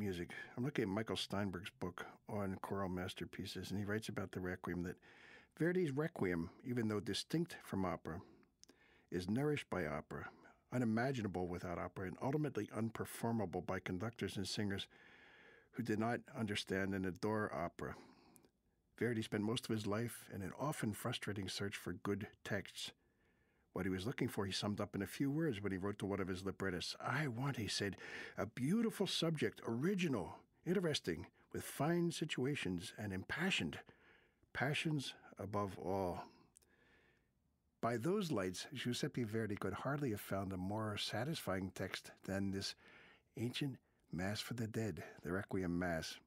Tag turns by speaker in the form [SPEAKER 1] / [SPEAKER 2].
[SPEAKER 1] music. I'm looking at Michael Steinberg's book on choral masterpieces, and he writes about the Requiem that Verdi's Requiem, even though distinct from opera, is nourished by opera, unimaginable without opera, and ultimately unperformable by conductors and singers who did not understand and adore opera. Verdi spent most of his life in an often frustrating search for good texts. What he was looking for, he summed up in a few words when he wrote to one of his librettists. I want, he said, a beautiful subject, original, interesting, with fine situations, and impassioned. Passions above all. By those lights, Giuseppe Verdi could hardly have found a more satisfying text than this ancient Mass for the Dead, the Requiem Mass.